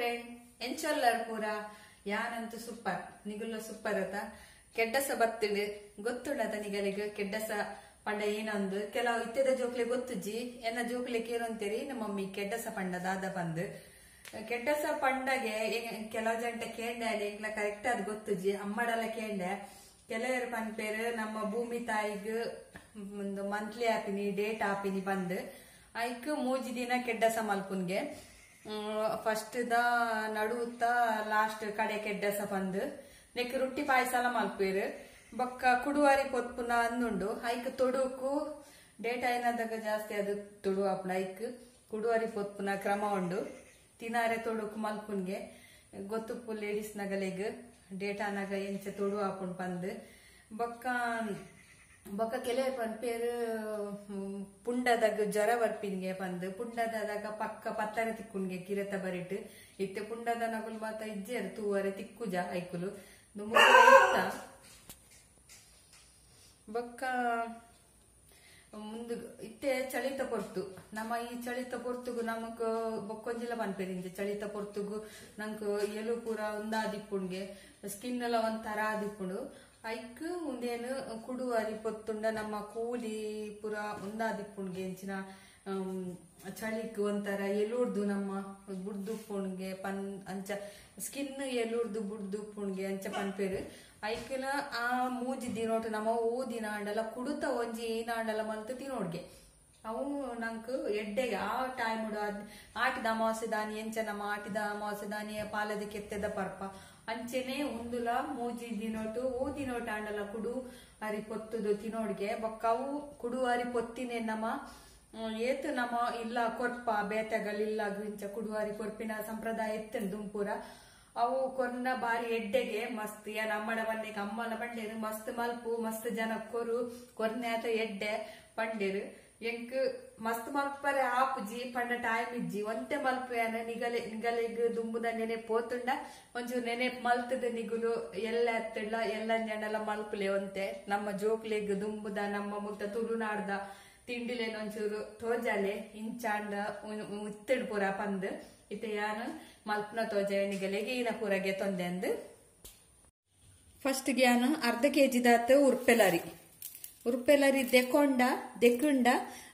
Friend ಎಂಚೊಲ್ಲರ್ ಪೂರ, ಯಾನಂತೂ super ನಿಗುಲ್ಲ super ಅತ ಕೆಡ್ಡಸ ಬರ್ತಿಡು ಗೊತ್ತುಂಡತ ನಿಗಲಿಗ ಕೆಡ್ಡಸ ಪಂಡ ಏನಂದು. ಕೆಲವು ಇತ್ತೆದ ಜೋಕ್ಲೆ ಗೊತ್ತುಜಿ ಎನ್ನ ಜೋಕ್ಲೆ ಕೇರಂತೀರಿ ನಮ್ಮ ಮಮ್ಮಿ ಕೆಡ್ಡಸ ಪಂಡ ದಾದ ಬಂದು. ಕೆಡ್ಡಸ ಪಂಡಗೆ ಕೆಲವು ಜಂಟ ಕೇಂಡೆ ಎಂಕ್ಲ ಕರೆಕ್ಟ್ ಅದು ಗೊತ್ತುಜ್ಜಿ ಅಮ್ಮಡಲ್ಲ ಕೇಂಡೆ ಕೆಲವರು ಪನ್ಪೇರು, ನಮ್ಮ ಭೂಮಿ ತಾಯಿಗ್ ಒಂದು ಮಂತ್ಲಿ ಆಪಿನಿ ಡೇಟ್ ಆಪಿನಿ ಬಂದು. ಐಕ್ ಮೂಜಿ ದಿನ ಕೆಡ್ಡಸ ಮಲ್ಪುನ್ಗೆ ಫಸ್ಟ್ ದ ನಡುತ್ತ ಲಾಸ್ಟ್ ಕಡೆ ಕೆಡ್ಡಸ ಬಂದು. ನೆಕ್ ರೊಟ್ಟಿ ಪಾಯಸಲ ಮಲ್ಪೇರು. ಬೊಕ್ಕ ಕುಡುವಾರಿ ಪೊತ್ಪುನ ಅಂದುಂಡು. ಐಕ್ ತೊಡುಕು. ಡೇಟಾ ಏನಾದಾಗ ಜಾಸ್ತಿ ಅದು ತೊಡು ಆಪುಂಡು ಐಕ್. ಕುಡುವಾರಿ ಪೊತ್ಪುನ ಕ್ರಮ ಉಂಡು. ತಿನಾರೆ ತೊಡುಕು ಮಲ್ಪುನ್ಗೆ. ಗೊತ್ತುಪ್ಪು ಲೇಡೀಸ್ ನಗಲೆಗ್ ಡೇಟಾನಾಗ ಎಂಚ ತೊಡು ಆಪುಂಡು ಬಂದು ಬೊಕ್ಕ ಬೊಕ್ಕ ಕೆಲವು ಪನ್ಪೇರು ಪುಂಡದಾಗ ಜ್ವರ ಬರ್ಪಿನ್ಗೆ ಬಂದು ಪುಂಡದಾಗ ಪಕ್ಕ ಪತ್ತರ ತಿಕ್ಕುನ್ಗೆ ಕಿರತ ಬರಿಟ್, ಇತ್ತೆ ಪುಂಡದ ನಗುಲ್ ಮಾತ ಇಜ್ಜೇರು ತೂವರೆ ತಿಕ್ಕುಜ ಐಕುಲು. ಬೊಕ್ಕ, ಮುಂದು ಇತ್ತೆ ಚಳಿತ ಪೊರ್ತು. ನಮ್ಮ ಈ ಚಳಿತ ಪೊರ್ತುಗು ನಮಕ್ ಬೊಕ್ಕೊಂಜಿಲ ಪನ್ಪೇರಿಂಜೆ ಚಳಿತ ಪೊರ್ತುಗು ನಂಕ್ ಎಲು ಪೂರ ಒಂದಾದಿಪ್ಪುಣ್ಗೆ ಸ್ಕಿನ್ ಎಲ್ಲ ಒಂಥರ ಆದಿಪ್ಪುಂಡು. ಐಕ್ ಮುಂದೇನು ಕುಡು ಅರಿ ಪೊತ್ತುಂಡ ನಮ್ಮ ಕೂಲಿ ಪುರ ಉಂದಾದಿಪ್ಪುಣ್ಗೆ ಎಂಚಿನ ಚಳಿಕ್ ಒಂಥರ ಎಲುರ್ದು ನಮ್ಮ ಬುಡ್ದುಪ್ಪುಣ್ಗೆ ಪನ್, ಅಂಚ, ಸ್ಕಿನ್ ಎಲುರ್ದು ಬುಡ್ದುಪ್ಪುಣ್ಗೆ ಅಂಚ ಪನ್ಪೇರು. ಐಕಲ ಆ ಮೂಜಿ ದಿನೋಟ ನಮ್ಮ ಓ ದಿನ ಆಂಡಲ ಕುಡುತ ಒಂಜಿ ಏನಾಂಡಲ ಮಂತ್ ತಿನೋಡ್ಗೆ ಅವು ನಂಕ್ ಎಡ್ಡೆಗೆ ಆ ಟೈಮ್ ಆಟಿದ ಅಮಾವಾಸ್ಯ ದಾನಿ ಎಂಚ ನಮ್ಮ ಆಟಿದ ಅಮಾವಾಸ್ಯ ದಾನಿಯ ಪಾಲದ ಕೆತ್ತೆದ ಪರ್ಪ. ಅಂಚೆನೆ ಉಂದುಲ ಮೂಜಿ ದಿನೋಟು, ಊ ದಿನೋಟ ಅಂಡಲ ಕುಡು ಅರಿ ಪೊತ್ತುದು ತಿನೋಡ್ಗೆ. ಬೊಕ್ಕ ಅವು ಕುಡು ಅರಿ ಪೊತ್ತಿನೆ ನಮ್ಮ ಏತು ನಮ ಇಲ್ಲ ಕೊರ್ಪ ಬೇತೆಗಳಿಲ್ಲ ಕುಡು ಅರಿ ಕೊರ್ಪಿನ ಸಂಪ್ರದಾಯ ಎತ್ತನ್ ದುಂಪುರ. ಅವು ಕೊನ್ನ ಬಾರಿ ಎಡ್ಡೆಗೆ ಮಸ್ತ್ ಏನ್ ಅಮ್ಮಡ ಬಂಡೆಗೆ ಅಮ್ಮನ ಬಂಡೇರು ಮಸ್ತ್ ಮಲ್ಪು, ಮಸ್ತ್ ಜನ ಕೊರು ಕೊರ್ನೆ ಆತ ಎಡ್ಡೆ ಪಂಡೇರು ಎಂಕ್ ಮಸ್ತ್ ಮಲ್ಪರೆ ಆಪುಜಿ ಪಂಡ ಟೈಮ್ ಇಜ್ಜಿ ಒಂತೆ ಮಲ್ಪು ಯಾನ ನಿಗಲೆ ನಿಗಲೆಗ್ ದುಂಬುದ ನೆನೆ ಪೋತುಂಡ ಒಂಚೂರು ನೆನೆ ಮಲ್ತದ ನಿಗುಲು, ಎಲ್ಲ ಎತ್ತಿಡ್ಲ, ಎಲ್ಲ ಜನೆಲ್ಲ ಮಲ್ಪಲೆ ಒಂತೆ. ನಮ್ಮ ಜೋಕ್ಲೆಗ್ ದುಂಬುದ, ನಮ್ಮ ಮುತ್ತ ತುಳುನಾಡ್ದ ತಿಂಡಿಲೇನ ಒಂಚೂರು ತೋಜಾಲೆ ಇಂಚಾಂಡ ಉತ್ತಿಡ್ ಪೂರ ಪಂದ್. ಇತ್ತೆ ಯಾನು? ಮಲ್ಪನ ತೋಜೆ ನಿಗಲೆಗೆ ಈನ ಪೂರಗೆ ತೊಂದೆ ಅಂದ್ ಫಸ್ಟ್ ಯಾನು? ಅರ್ಧ ಕೆಜಿ ದಾತ ಉರ್ಪೆಲಾರಿ ಉರ್ಪೆಲಾರಿ ದೆಕೊಂಡ ದೆಕ್ಕುಂಡ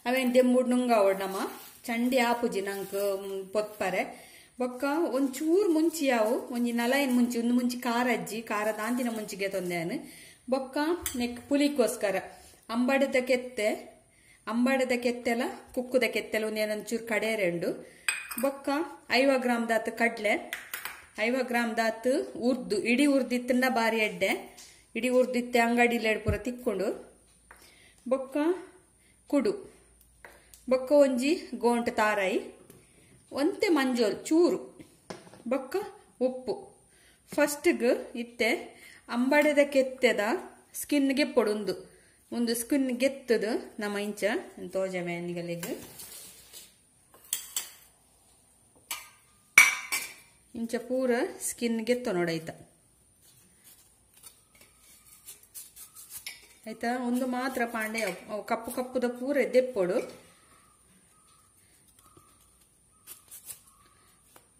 ಅವೇನ್ ದೆಮ್ಮುಡ್ ನುಂಗ ನಮ್ಮ. ಚಂಡಿ ಆಪುಜಿ ನಂಕ್ ಪೊತ್ಪರೆ. ಬೊಕ್ಕ ಒಂಚೂರು ಮುಂಚಿ ಯಾವು ಒಂಜಿ ನಲೈನ್ ಮುಂಚಿ, ಒಂದು ಮುಂಚಿ ಖಾರ ಅಜ್ಜಿ, ಖಾರ ದಾಂತಿನ ಮುಂಚಿಗೆ ತೊಂದೆನು ಬೊಕ್ಕ ನೆಕ್ ಪುಲಿಗೋಸ್ಕರ ಅಂಬಡದ ಕೆತ್ತೆ, ಅಂಬಡದ ಕೆತ್ತೆಲ, ಕುಕ್ಕುದ ಕೆತ್ತೆಲ ಒಂದೇನೊಂಚೂರು ಕಡೆ ರೆಂಡು ಬೊಕ್ಕ ಐವ ಗ್ರಾಮ್ ದಾತ್ ಕಡ್ಲೆ, ಐವ ಗ್ರಾಮ್ ದಾತ್ ಉರ್ದು, ಇಡೀ ಉರ್ದಿತ್ತಂಡ ಬಾರಿ ಎಡ್ಡೆ. ಇಡೀ ಉರ್ದಿತ್ತೆ ಲೇಡ್ ಪೂರ ತಿಕ್ಕೊಂಡು. ಬೊಕ್ಕ ಕುಡು. ಬೊಕ್ಕ ಒಂಜಿ ಗೋಂಟ್ ತಾರಾಯಿ ಒಂತೆ ಮಂಜೋಲ್, ಚೂರು. ಬೊಕ್ಕ ಉಪ್ಪು. ಫಸ್ಟ್ಗ ಇತ್ತೆ ಅಂಬಡದ ಕೆತ್ತೆದ ಸ್ಕಿನ್ಗೆ ಪೊಡುಂದು. ಒಂದು ಸ್ಕಿನ್ ಗೆತ್ತದು ನಮ್ಮ ಇಂಚ. ತೋಜ ಇಂಚ ಪೂರ ಸ್ಕಿನ್ ಗೆತ್ತ ನೋಡಾಯ್ತ ಆಯ್ತಾ? ಒಂದು ಮಾತ್ರ ಪಾಂಡೆ ಕಪ್ಪು ಕಪ್ಪುದ ಪೂರ ದೆಪ್ಪೊಡು.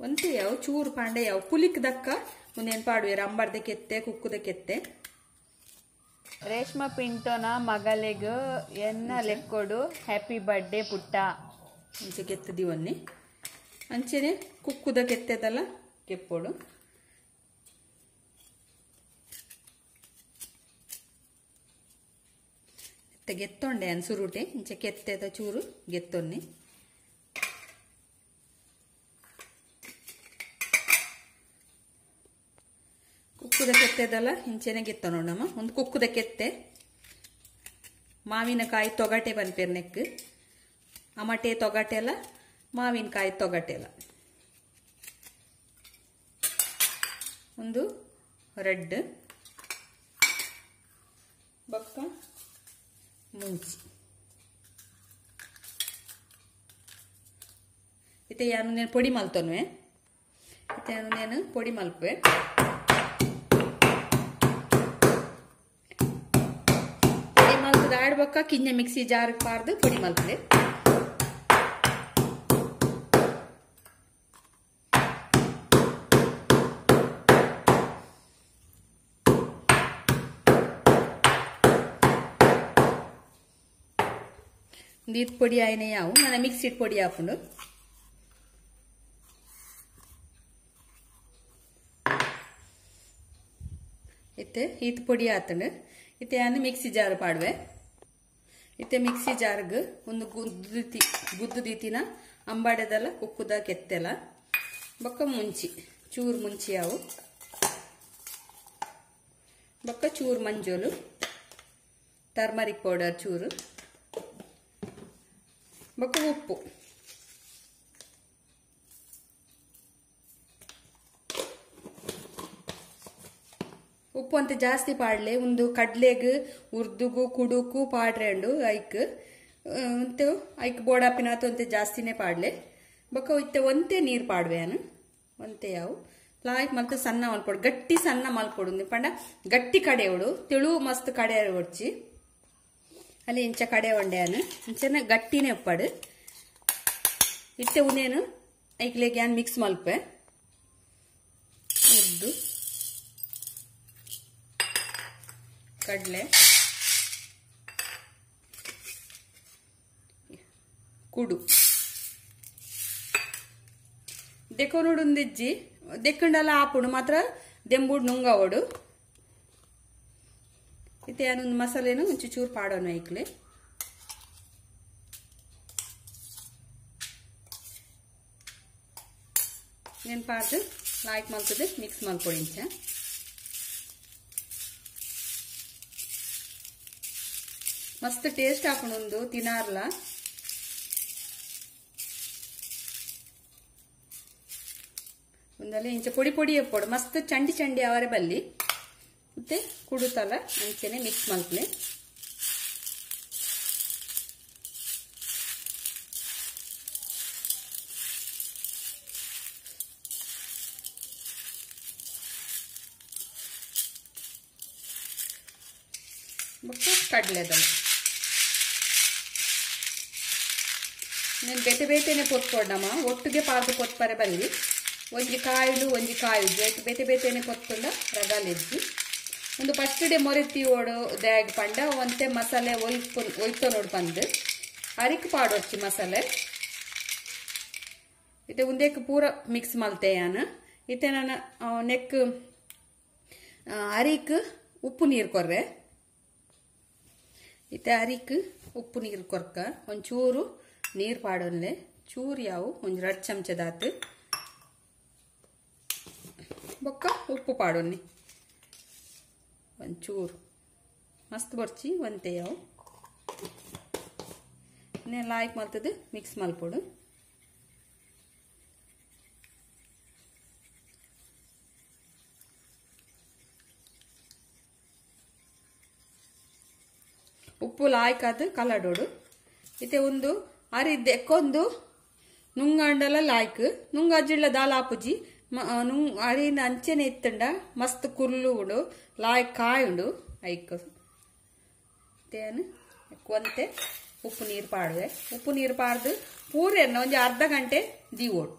ಒಂತೆ ಯಾವ? ಚೂರು ಪಾಂಡೆ ಯಾವ? ಪುಲಿಕ್ ದಕ್ಕ? ಮುಂದೇನು ಪಾಡುವೆ ಅಂಬರ್ದ ಕೆತ್ತೆ ಕುಕ್ಕುದ ಕೆತ್ತೆ. ರೇಷ್ಮ ಪಿಂಟೋನ ಮಗಲೆಗ್ ಎನ್ನ ಲೆಕ್ಕೊಡು? ಹ್ಯಾಪಿ ಬರ್ಡೇ ಪುಟ್ಟ. ಅಂಚೆ ಕೆತ್ತದಿ ಒನ್ನೆ ಅಂಚೆನೆ ಕುಕ್ಕುದ ಕೆತ್ತೆದಲ್ಲ? ಕೆಪ್ಪೋಡು. ಗೆತ್ತೊಂಡೆ ಅನ್ಸುರುಟೆ ಇಂಚೆ ಕೆತ್ತೆದ ಚೂರು ಗೆತ್ತೊನ್ನೆ. ಕುಕ್ಕುದ ಕೆತ್ತೆದಲ್ಲ ಇಂಚೆನೆ ಗೆತ್ತ ನೋಡಮ್ಮ. ಒಂದು ಕುಕ್ಕುದ ಕೆತ್ತೆ. ಮಾವಿನಕಾಯಿ ತೊಗಟೆ ಬಂದ್ಪೇರ್ ನೆಕ್ ಅಮಟೆ ತೊಗಟೆಲ್ಲ ಮಾವಿನಕಾಯಿ ತೊಗಟೆಲ್ಲ ಒಂದು ರೆಡ್ ಇತ್ತೆ ಯಾನು ನೇನು ಪೊಡಿ ಮಲ್ತೊನ್ವೆ. ಇತ್ತೆ ಯಾನು ಪೊಡಿ ಮಲ್ಪೆ ಪೊಡಿ ಮಲ್ತದ ಬಕ್ಕ ಕಿಂಜ ಮಿಕ್ಸಿ ಜಾರ್ ಪಾರ್ದು ಪೊಡಿ ಆಯ್ನೆ ಯಾವು? ನಾನು ಮಿಕ್ಸಿಡ್ ಪೊಡಿ ಹಾಕೊಂಡು. ಇತ್ತೆ ಈತ್ ಪುಡಿ ಆತಂಡು. ಇತ್ತೆ ನಾನು ಮಿಕ್ಸಿ ಜಾರ್ ಪಾಡ್ವೆ. ಇತ್ತೆ ಮಿಕ್ಸಿ ಜಾರ್ಗ್ ಒಂದು ದೀತಿ ಗುದ್ದು ದೀತಿನ ಅಂಬಾಡೆದಲ್ಲ ಕುಕ್ಕುದ ಕೆತ್ತೆಲ್ಲ. ಬೊಕ್ಕ ಮುಂಚಿ, ಚೂರು ಮುಂಚಿ ಅವು. ಬೊಕ್ಕ ಚೂರು ಮಂಜೋಲು. ಟರ್ಮರಿಕ್ ಪೌಡರ್ ಚೂರು. ಬೊಕ್ಕ ಉಪ್ಪು. ಉಪ್ಪು ಅಂತ ಜಾಸ್ತಿ ಪಾಡ್ಲೆ. ಒಂದು ಕಡ್ಲೆಗ್, ಉರ್ದುಗು, ಕುಡುಕು ಪಾಡ್ರೆಂಡು ಐಕ್. ಅಂತೆ ಐಕ್ ಬೋಡಾಪಿನಾತು ಅಂತ ಜಾಸ್ತಿನೇ ಪಾಡ್ಲೆ. ಬೊಕ್ಕ ಇತ್ತೆ ಒಂತೆ ನೀರು ಪಾಡ್ವೆ ಅನು. ಒಂತೆ ಯಾವು. ಲಾಯ್ಕ್ ಮಲ್ತ ಸಣ್ಣ ಮಲ್ಕೊಡು ಗಟ್ಟಿ ಸಣ್ಣ ಮಲ್ಕೊಡು ಪಂಡ ಗಟ್ಟಿ ಕಡೆಯವಳು ತೆಳು ಮಸ್ತ್ ಕಡೆ ಒಡ್ಚಿ. ಅಲ್ಲಿ ಇಂಚ ಕಡೆ ಒಂಡೆಯನು ಇಂಚನ ಗಟ್ಟಿನೇ ಉಪ್ಪಡು. ಇತ್ತೆ ಉನೇನು ಐಕ್ಲೆಗೆ ಯಾನ್ ಮಿಕ್ಸ್ ಮಲ್ಪೆ. ಉರ್ದು ಕಡಲೆ. ಕುಡು. ದೆಕ್ಕೊನುಡು ಒಂದಿಜ್ಜಿ. ದೆಕ್ಕಂಡಲ್ಲ ಆಪುಡು ಮಾತ್ರ ದೆಂಬುಡು ನುಂಗವಡು. ಇತ್ತೆ ಏನೊಂದು ಮಸಾಲೆನು ಒಂಚೂರು ಚೂರು ಪಾಡೋಣ ಐಕ್ಲೆ ಪಾಡ್ದು ಲಾಯ್ಕ್ ಮಲ್ತದೆ, ಮಿಕ್ಸ್ ಮಲ್ಕೊಡಿ ಇಂಚ ಮಸ್ತ್ ಟೇಸ್ಟ್ ಹಾಕೊಂಡೊಂದು ತಿನಾರ್ಲ? ಒಂದಲ್ಲಿ ಇಂಚ ಪೊಡಿ ಪೊಡಿ ಎಪ್ಪೊಡು ಮಸ್ತ್ ಚಂಡಿ ಚಂಡಿ ಅವರೇ ಬಲ್ಲಿ. ಮತ್ತೆ ಕುಡುತ್ತಲ್ಲ ಅಂಚೆನೆ ಮಿಕ್ಸ್ ಮಲ್ಪಲೆ ಮತ್ತು ಕಡಲೆದಲ್ಲ నేను బెట బెటనే పొత్తుకోండమ్మా ఒట్టుగే పాలు పొత్తుపరే బల్లి ಒಂಜಿ ಕಾಯಿಲು ಒಂಜಿ ಕಾಯಿ ಬೇತೆ ಬೇತೆ ಬೇತೆನೆ ಕೊತ್ಕೊಂಡ ರಗಾಲೆಜ್ಜಿ ಒಂದು ಫಸ್ಟ್ ಡೇ ಮೊರೆತಿ ಓಡು ದ್ಯಾಗ್ ಪಂಡ ಒಂತೆ ಮಸಾಲೆ ಒಯ್ತು ಒಯ್ತೋ ನೋಡು ಪಂದು. ಅರಿಕ್ ಪಾಡೊಚ್ಚಿ ಮಸಾಲೆ. ಇದೆ ಉಂದೇಕ್ ಪೂರ ಮಿಕ್ಸ್ ಮಲ್ತೆ ಯಾನು. ಇತ್ತೆ ನಾನು ನೆಕ್ ಅರಿಕ್ ಉಪ್ಪು ನೀರು ಕೊರ್ರೆ. ಇತ್ತೆ ಅರಿಕ್ ಉಪ್ಪು ನೀರು ಕೊರ್ಕ. ಒಂಚೂರು ನೀರು ಪಾಡೋನ್ಲೆ ಚೂರು ಯಾವು? ಒಂದು ಎರಡು ಚಮಚದಾತು. ಬೊಕ್ಕ ಉಪ್ಪು ಪಾಡೋನ್ನಿ ಒಂಚೂರು. ಮಸ್ತ್ ಬರ್ಚಿ ಒಂತೆ ಯಾವು. ಇನ್ನೆಲ್ಲ ಲಾಯ್ಕ್ ಮಾಡ್ತದೆ ಮಿಕ್ಸ್ ಮಲ್ಪೊಡು ಉಪ್ಪು ಲಾಯ್ಕಾದ ಕಲಡೋಡು ಇತ್ತೆ ಒಂದು ಅರಿದ್ದೆಕ್ಕೊಂದು ನುಂಗಂಡಲ ಲಾಯ್ಕ್ ನುಂಗ ದಾಲ್ ಆಪುಜಿ ನುಂಗ್ ಅರಿನ ಅಂಚೆನೆ ಇತ್ತಂಡ ಮಸ್ತ್ ಕುರ್ಲು ಉಂಡು ಲಾಯ್ಕ್ ಕಾಯಿ ಉಂಡು ಐಕ್ ತೇನು ಒಂತೆ ಉಪ್ಪು ನೀರು ಪಾಡುವೆ ಉಪ್ಪು ನೀರು ಪಾಡ್ದು ಪೂರೆನ್ನ ಒಂಜಿ ಅರ್ಧ ಗಂಟೆ ದೀವೋಡು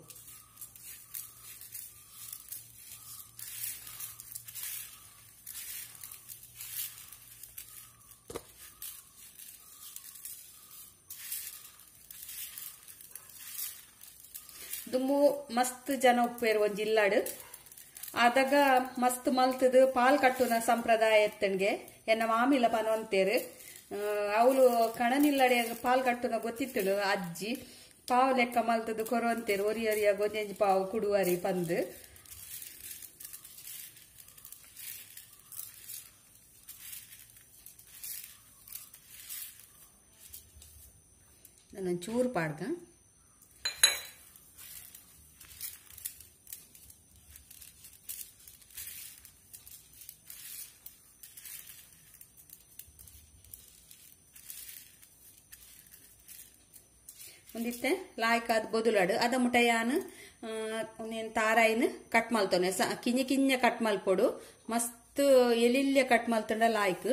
ದುಮ್ಮು ಮಸ್ತ್ ಜನ ಉಪ್ಪೇರು ಒಂಜಿ ಇಲ್ಲಾಡು ಆದಾಗ ಮಸ್ತ್ ಮಲ್ತದು ಪಾಲ್ ಕಟ್ಟುನ ಸಂಪ್ರದಾಯ ಎತ್ತನ್ಗೆ ಎನ್ನ ಮಾಮಿಲ ಪನೊಂತೇರು ಅವಳು ಕಣನಿಲ್ಲಡೆ ಪಾಲ್ ಕಟ್ಟುನ ಗೊತ್ತಿತ್ತಳು ಅಜ್ಜಿ. ಪಾವು ಲೆಕ್ಕ ಮಲ್ತದು ಕೊರೊಂತೇರು ಒರಿ ಒರಿಯ ಗೊಂಜಿ ಪಾವು ಕುಡುವರಿ ಪಂದು. ನಾನು ಚೂರು ಪಾಡ್ಗ ಒಂದಿತ್ತೆ ಲಾಯ್ಕಾದ ಬೊದುಲಾಡು ಅದ ಮುಟಯಾನ್ ಒಂದೇನು ತಾರಾಯಿನ ಕಟ್ ಮಲ್ತೊನೆ ಕಿಂಜ ಕಿಂಜ ಕಟ್ ಮಲ್ಪೊಡು. ಮಸ್ತ್ ಎಲಿಲ್ಯ ಕಟ್ ಮಲ್ತೊಂಡ ಲಾಯ್ಕ್.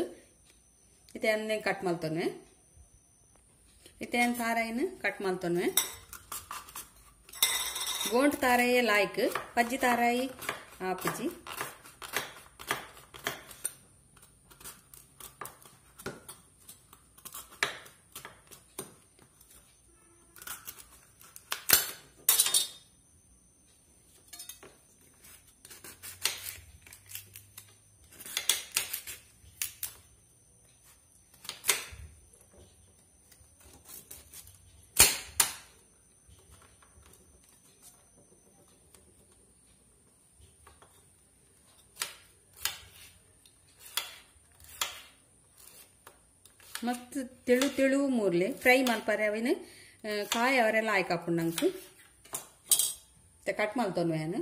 ಇತ್ತೆ ಅಂದೇ ಕಟ್ ಮಲ್ತೊನೆ ಇತ್ತೆ ಏನ್ ತಾರಾಯಿನ ಕಟ್ ಮಲ್ತೊನೆ ಗೋಂಟ್ ತಾರಾಯೇ ಲಾಯ್ಕ್. ಪಜ್ಜಿ ತಾರಾಯಿ ಆಪುಜಿ ಮತ್ತು ತೆಳು ತೆಳು ಮೂರ್ಲೆ, ಫ್ರೈ ಮಲ್ಪರೆ ಅವಿನ? ಕಾಯಿ ಅವರೆಲ್ಲ ಆಯ್ಕಾಪುಂಡು ನಂಗೆ. ಕಟ್ ಮಲ್ತೊನ್ವೆ ನಾನು.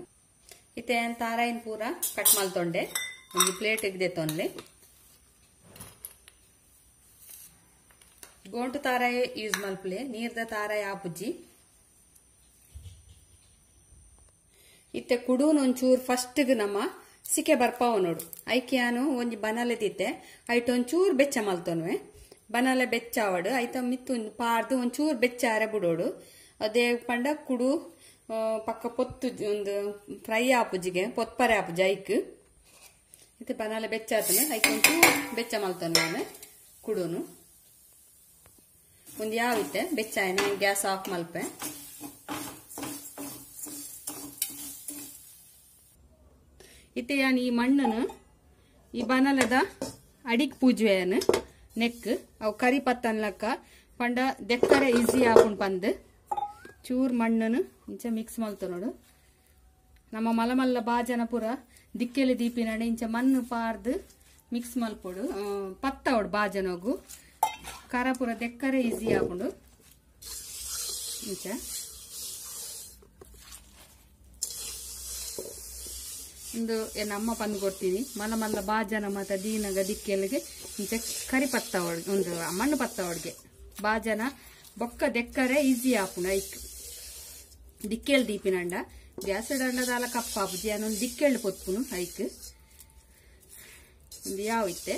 ಇತ್ತೆ ತಾರಾಯಿನ ಪೂರ ಕಟ್ ಮಾಡ್ತೊಂಡೆ. ಒಂದು ಪ್ಲೇಟ್ ಇದ್ದೆ ತೊನ್ಲೆ ಗೋಂಟು ತಾರಾಯಿ ಯೂಸ್ ಮಲ್ಪಲೆ ನೀರ್ದ ತಾರಾಯಿ ಆಪುಜ್ಜಿ. ಇತ್ತೆ ಕುಡೂನ್ ಒಂಚೂರು ಫಸ್ಟ್ಗೆ ನಮ್ಮ ಸಿಕೆ ಬರ್ಪಾವ ನೋಡು. ಐಕ್ಯಾನು ಒಂದು ಒಂಜಿ ಬನಲೆ ತಿತ್ತೆ ಐಟ್ ಒಂಚೂರು ಬೆಚ್ಚ ಮಲ್ತೊನ್ವೆ ಬನಲೆ ಬೆಚ್ಚಾವಡು ಐತ ಮಿತ್ತು ಪಾರ್ದು ಒಂಚೂರು ಬೆಚ್ಚ ಅರೆ ಬಿಡೋಡು ಅದೇ ಪಂಡ ಕುಡು ಪಕ್ಕ ಪೊತ್ತು ಒಂದು ಫ್ರೈ ಆಪುಜಿಗೆ, ಪೊತ್ಪರೆ ಆಪುಜ ಐಕ್. ಇತ್ತೆ ಬನಲೆ ಬೆಚ್ಚಾತನೆ ಐಕ್ ಒಂಚೂರು ಬೆಚ್ಚ ಮಲ್ತಾನೆ ನಾನು ಕುಡೂನು. ಒಂದು ಯಾವಿತ್ತೆ ಬೆಚ್ಚ ಆಯ್ನ ಗ್ಯಾಸ್ ಆಫ್ ಮಲ್ಪೆ. ಇತ್ತೆ ಯಾನ್ ಈ ಮಣ್ಣನ್ನು ಈ ಬನಲದ ಅಡಿಗೆ ಪೂಜೆಯನ್ ನೆಕ್ ಅವು ಕರಿ ಪತ್ತನ್ಲಕ್ಕ ಪಂಡ ದೆಕ್ಕರೆ ಈಸಿ ಹಾಕೊಂಡು ಬಂದು ಚೂರ್ ಮಣ್ಣನ್ನು ಇಂಚ ಮಿಕ್ಸ್ ಮಲ್ತು ನೋಡು. ನಮ್ಮ ಮಲಮಲ್ಲ ಬಾಜನ ಪೂರ ದಿಕ್ಕೆಲಿ ದೀಪಿನಡೆ ಇಂಚ ಮಣ್ಣು ಪಾರ್ದು ಮಿಕ್ಸ್ ಮಲ್ಪೊಡು ಪತ್ತ ಅವಡು ಬಾಜನೋಗು. ಖರ ಪುರ ದೆಕ್ಕರೆ ಈಸಿ ಆಪುಂಡು ಇಂಚ. ಒಂದು ಏನು ಅಮ್ಮ ಬಂದು ಕೊಡ್ತೀನಿ. ಮಲ್ಲ ಮಲ್ಲ ಬಾಜನ ಮತ್ತು ದೀನಗ ದಿಕ್ಕೆಲ್ಲಿಗೆ ಇಂಚೆ ಕರಿ ಪತ್ತ ಒಳಗೆ, ಒಂದು ಮಣ್ಣು ಪತ್ತ ಒಳಗೆ. ಬಾಜನ ಬೊಕ್ಕ ದೆಕ್ಕರೆ ಈಸಿ ಆಪುನ ಐಕ್ ದಿಕ್ಕೆಲ್ ದೀಪಿನಂಡ. ಗ್ಯಾಸ್ ಕಪ್ಪ ಆಪುಜಿ ಅನ್ನೊಂದು ದಿಕ್ಕೆಳ್ಳು ಪೊತ್ಪುನು ಐಕ್. ಒಂದು ಯಾವ ಇತ್ತೆ?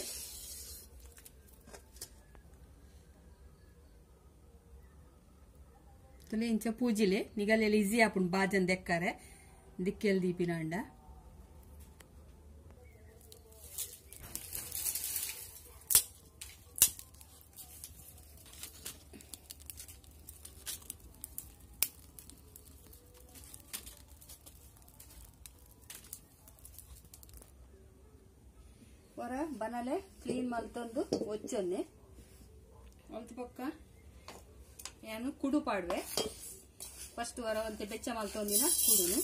ಇಂಚ ಪೂಜಿಲೆ. ನಿಗಲೆಲ್ಲ ಈಸಿ ಆಪುಂಡು ಬಾಜನ್ ದೆಕ್ಕರೆ ದಿಕ್ಕೆಲ್ ದೀಪಿನಂಡ. ಹೊರ, ಬನಲೆ, ಕ್ಲೀನ್ ಮಲ್ತೊಂದು ಒಚ್ಚೊನ್ನೆ. ಒಂದ್ ಪಕ್ಕ ಏನು ಕುಡು ಪಾಡ್ವೆ. ಫಸ್ಟ್ ಹೊರ ಒಂತೆ ಬೆಚ್ಚ ಮಲ್ತೊಂದಿನ ಕುಡುನು.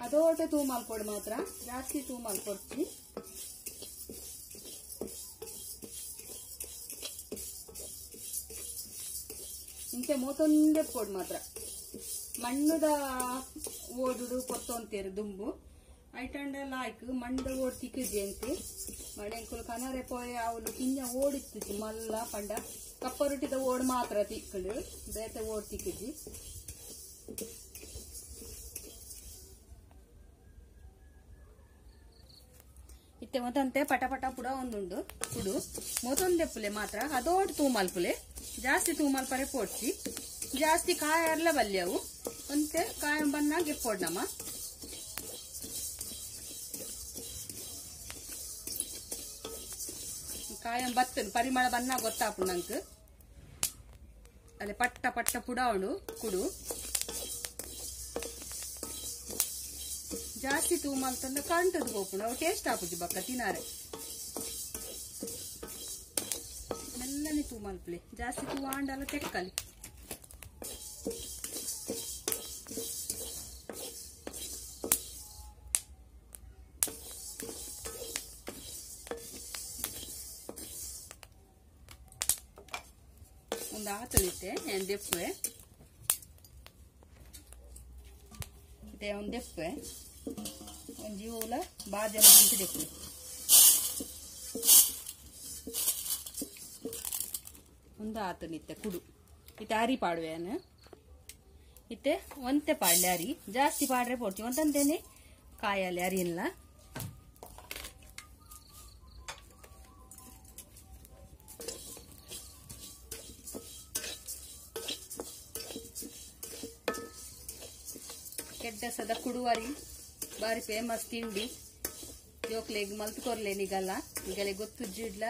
ಅದೋಟೆ ತೂ ಮಲ್ಕೊಡು ಮಾತ್ರ. ಜಾಸ್ತಿ ತೂ ಮಲ್ಕೊಡ್ತಿ. ಇಂಚೆ ಮೂತೊಂದೆ ಪೋಡು ಮಾತ್ರ. ಮಣ್ಣದ ಓಡುಡು ಕೊತ್ತೊಂತೇರು ದುಂಬು. ಐಟಂಡ ಲಾಯ್ಕ್ ಮಂಡ ಓಡ್ ತಿಕ್ಕಿದ್ವಿ ಅಂತೆ. ಮಡೆಂಕುಲು ಕನರೆ ಪೋಯ ಅವಳು ಕಿಂಜ ಓಡಿತ್ತಿತ್ತು ಮಲ್ಲ ಪಂಡ. ಕಪ್ಪ ರೊಟ್ಟಿದ ಓಡ್ ಮಾತ್ರ ತಿಕ್ಕಳು ಬೇತೆ ಓಡ್ ತಿಕ್ಕಿದ್ದಿ ಇತ್ತೆ ಮೊತ್ತಂತೆ ಪಟ ಪಟ ಪುಡ ಒಂದುಂಡು. ಪುಡು. ಮೊತ್ತೊಂದೆ ಪುಲೆ ಮಾತ್ರ. ಅದೋಡ್ ತೂಮಲ್ ಪುಲೆ. ಜಾಸ್ತಿ ತೂಮಲ್ಪರೆ ಪೋಡ್ಸಿ. ಜಾಸ್ತಿ ಕಾಯ ಅರ್ಲ ಬಲ್ಯವು ಅಂತೆ ಕಾಯ ಬನ್ನ ಗೆಪ್ಪೋಡ್ ನಮ್ಮ ಕಾಯಂ ಬತ್ತನ್ ಪರಿಮಳ ಬನ್ನ ಗೊತ್ತಾಪು ನಂಗೆ. ಅಲ್ಲಿ ಪಟ್ಟ ಪಟ್ಟ ಪುಡ ಉಂಡು ಕುಡು. ಜಾಸ್ತಿ ತೂಮ ಅಂತಂದ್ರೆ ಕಂಟದು ಹೋಪುಂಡು ಅವು ಟೇಸ್ಟ್ ಆಪುಜಿ ಬಕ್ಕ ತಿನಾರೆ. ಮೆಲ್ಲನೆ ತೂ ಮಲ್ಪಲೆ ಜಾಸ್ತಿ ತೂ ಆಂಡಲ್ಲ ತೆಕ್ಕಲಿ. ಆತಲಿತ್ತೆ ಏನು ದೆಪ್ಪೆ ಒಂದು ಜೀವಲ ಬಾಜನ ಅಂತ ದೆಪ್ಪೆ ಒಂದು ಆತನಿತ್ತೆ ಕುಡು. ಇತ್ತೆ ಅರಿ ಪಾಡುವೆನು ಇತ್ತೆ ಒಂತೆ ಪಾಡ್ಲೆ ಅರಿ. ಜಾಸ್ತಿ ಪಾಡ್ರೆ ಪೋಡ್ತೀವಿ. ಒಂದಂತೇನೆ ಕಾಯಲ್ಲಿ ಅರಿ ಕೆಡ್ಡಸದ ಕುಡುವರಿ ಬಾರಿ ಫೇಮಸ್ ತಿಂಡಿ ಜೋಕ್ಲೆಗ್ ಮಲ್ತ್ ಕೊರ್ಲೆ ನಿಗಲ್ಲ. ಈಗಲೇ ಗೊತ್ತು ಜಿಡ್ಲ,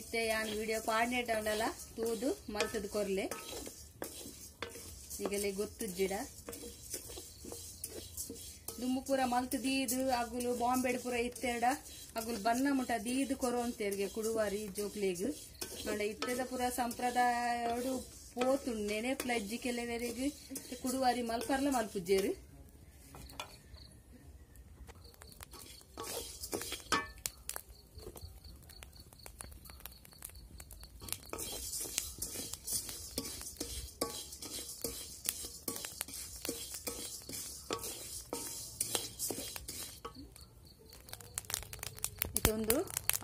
ಇತ್ತೆ ಯಾನ್ ವಿಡಿಯೋ ಪಾಡ್ನೆಟ್ ಉಂಡಲ್ಲ ತೂದು ಮಲ್ತದ ಕೊರ್ಲೆ. ಈಗಲೇ ಗೊತ್ತು ಜಿಡ. ದುಮ್ಮು ಪೂರ ಮಲ್ತು ದೀದು, ಅಗುಲು ಬಾಂಬೆಡ್ ಪೂರ ಇತ್ತೆಡ. ಅಗುಲು ಬನ್ನ ಮುಟ ದೀದು ಕೊರೋ ಅಂತೇರ್ಗೆ ಕುಡುವಾರಿ ಜೋಕ್ಲೆಗ್ ಅಂಡ ಇತ್ತೆದ ಪೂರ ಸಂಪ್ರದಾಯ ಪೋತು ನೆನೆ ಪ್ಲಜ್ಜಿ ಕೆಲವರಿಗೆ ಕುಡುವಾರಿ ಮಲ್ಪರ್ಲ ಮಲ್ಪುಜ್ಜೇರು. ಒಂದು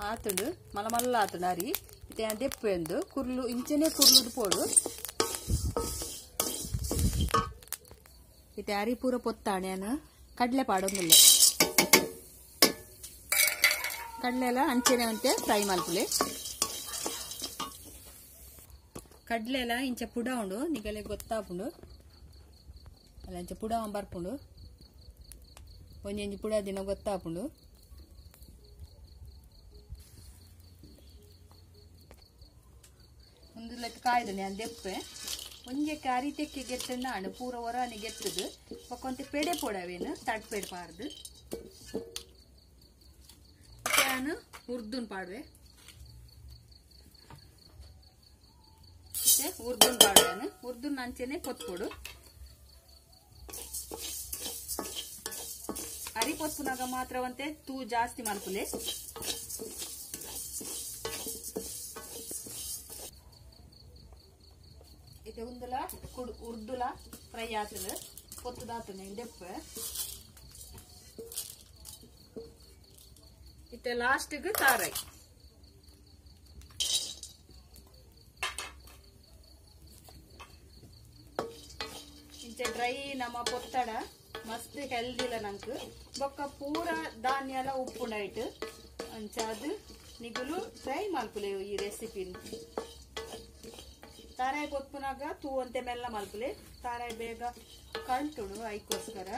ಆತುಡು ಮಲ್ಲ ಮಲ್ಲ ಆತುಡು ಅರಿ ಇತ್ತೆ ದೆಪ್ಪು ಎಂದು ಕುರ್ಲು ಇಂಚನೆ ಕುರ್ಲುಡು ಪೋಡು ಇತ್ತೆ ಅರಿ ಪೂರ ಪೊತ್ತಾಣೆ ಅನ್ನ ಕಡ್ಲೆ ಪಾಡೊಂದಿಲ್ಲ ಕಡ್ಲೆ ಎಲ್ಲ ಅಂಚೆನೆ ಅಂತೆ ಫ್ರೈ ಮಲ್ಪುಲೆ ಕಡ್ಲೆ ಎಲ್ಲ ಇಂಚ ಪುಡ ಉಂಡು ನಿಗಲೆ ಗೊತ್ತಾಪುಂಡು ಅಲ್ಲ ಇಂಚ ಪುಡ ಬರ್ಪುಂಡು ಒಂಜೊಂಜಿ ಪುಡ ದಿನ ಗೊತ್ತಾಪುಂಡು ಲೆಕ್ಕ ಕಾಯ್ದು ನಾನು ದೆಪ್ಪೆ ಒಂಜೆ ಕ್ಯಾರಿ ತೆಕ್ಕೆ ಗೆತ್ತಂದ ಹಣ್ಣು ಪೂರ ಹೊರಾನಿ ಗೆತ್ತದು. ಪಕ್ಕಂತೆ ಪೆಡೆ ಪೊಡವೇನು ತಡ್ ಪೆಡ್ ಪಾರ್ದು ನಾನು ಉರ್ದುನ್ ಪಾಡ್ವೆ. ಉರ್ದುನ್ ಪಾಡ್ವೇನು? ಉರ್ದುನ್ ಅಂಚೆನೆ ಕೊತ್ಕೊಡು. ಅರಿ ಪೊತ್ಪುನಾಗ ಮಾತ್ರವಂತೆ ತೂ ಜಾಸ್ತಿ ಮಲ್ಪುಲೆ ಇದು ಉಂದುಲ ಕುಡ್ ಉರ್ದುಲ ಫ್ರೈ ಆತದ ಪೊತ್ತದಾತನೆ ದೆಪ್ಪ ಇತ್ತೆ ಲಾಸ್ಟ್ಗೆ ತಾರೈ ಇಂಚೆ ಡ್ರೈ ನಮ್ಮ ಪೊತ್ತಡ ಮಸ್ತ್ ಹೆಲ್ದಿಲ ನಂಕ್ ಬೊಕ್ಕ ಪೂರ ಧಾನ್ಯ ಎಲ್ಲ ಉಪ್ಪುಂಡಾಯ್ಟ್ ಅಂಚ ಅದು ನಿಗುಲು ಟ್ರೈ ಮಲ್ಪುಲೆ ಈ ರೆಸಿಪಿನ್ ತಾರಾಯಿ ಪೊತ್ಪುನಾಗ ತೂ ಅಂತೆ ಮೆಲ್ಲ ಮಲ್ಪುಲೆ. ತಾರಾಯಿ ಬೇಗ ಕಳ್ತುಡು ಐಕೋಸ್ಕರ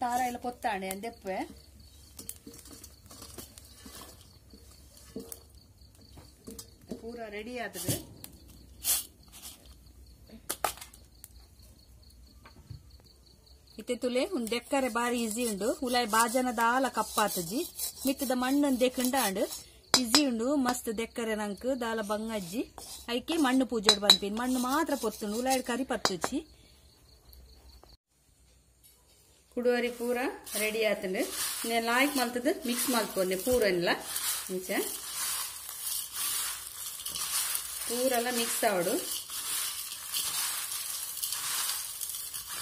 ತಾರ ಎಲ್ಲ ಪೊತ್ತಾಣೆ ಅಂದೆಪ್ಪೆ ಪೂರ ರೆಡಿ ಆತದೆ ಮಿತ್ತೆ ತುಲೆ ಉಂದು ದೆಕ್ಕರೆ ಬಾರಿ ಈಸಿ ಉಂಡು. ಉಲಾಯಿ ಬಾಜನ ದಾಲ ಕಪ್ಪಾತಜ್ಜಿ. ಮಿತ್ತದ ಮಣ್ಣನ್ನು ದೆಕ್ಕಂಡಾಂಡ್ ಈಸಿ ಉಂಡು, ಮಸ್ತ್ ದೆಕ್ಕರೆ ನಂಕ್, ದಾಲ ಬಂಗಜ್ಜಿ. ಐಕೆ ಮಣ್ಣು ಪೂಜೆಡ್ ಬಂದ್ಪಿನ್. ಮಣ್ಣು ಮಾತ್ರ ಪೊತ್ತುಂಡು. ಉಲಾಯ್ಡ್ ಕರಿ ಪತ್ತುಚ್ಚಿ ಕುಡುವರಿ ಪೂರ ರೆಡಿ ಆತುಂಡು. ನಾನು ಲಾಯ್ಕ್ ಮಲ್ತದ ಮಿಕ್ಸ್ ಮಲ್ಪೊಂದೆ ಪೂರನ್ಲ. ಮುಂಚೆ. ಪೂರಲ್ಲ ಮಿಕ್ಸ್ ಆವಡು.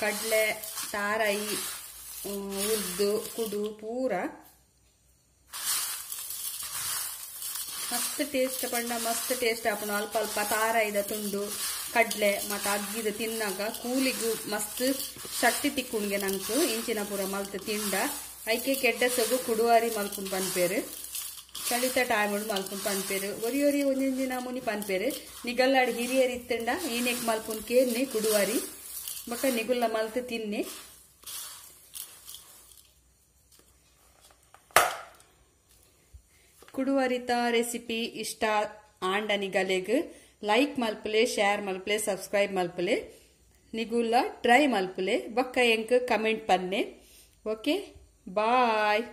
ಕಡ್ಲೆ ತಾರಾಯಿ ಉದ್ದು, ಕುಡು, ಪೂರ. ಮಸ್ತ್ ಟೇಸ್ಟ್ ಪಂಡ, ಮಸ್ತ್ ಟೇಸ್ಟ್ ಆಪುಂಡು ಅಲ್ಪ ಅಲ್ಪ ತಾರಾಯಿದ ತುಂಡು, ಕಡ್ಲೆ, ಮತ್ತು ಅಗ್ಗಿದ ತಿನ್ನಾಗ. ಕೂಲಿಗೂ ಮಸ್ತ್ ಶಕ್ತಿ ತಿಕ್ಕುಣ್ಗೆ ನಂಕು ಇಂಚಿನ ಪೂರ ಮಲ್ತ್ ತಿಂಡ. ಐಕೆ ಕೆಡ್ಡ ಸಗು ಕುಡುವಾರಿ ಮಲ್ಕೊಂಡು ಪನ್ಪೇರು. ಚಳಿತ ಟೈಮ್ ಮಲ್ಕೊಂಡು ಪನ್ಪೇರು. ಒರಿ ಒರಿ ಒಂದೊಂದಿನ ಮುನಿ ಪನ್ಪೇರು. ನಿಗಲ್ಲಾಡ್ ಹಿರಿಯರಿತ್ತಂಡ ಇತ್ತಂಡ ಈನೆಕ್ ಮಲ್ಪುಂಡು ಕೇರ್ನಿ ಕುಡುವಾರಿ. ಬೊಕ್ಕ ನಿಗುಲ್ಲ ಮಲ್ತ್ ತಿನ್ನಿ. ಕುಡುವರಿತ ರೆಸಿಪಿ ಇಷ್ಟ ಆಂಡ ನಿಗಲೆಗ್ ಲೈಕ್ ಮಲ್ಪಲೆ, ಶೇರ್ ಮಲ್ಪಲೆ, ಸಬ್ಸ್ಕ್ರೈಬ್ ಮಲ್ಪಲೆ. ನಿಗುಲ್ಲ ಟ್ರೈ ಮಲ್ಪಲೆ. ಬಕ್ಕ ಎಂಕ್ ಕಮೆಂಟ್ ಪನ್ನೆ. Okay, bye.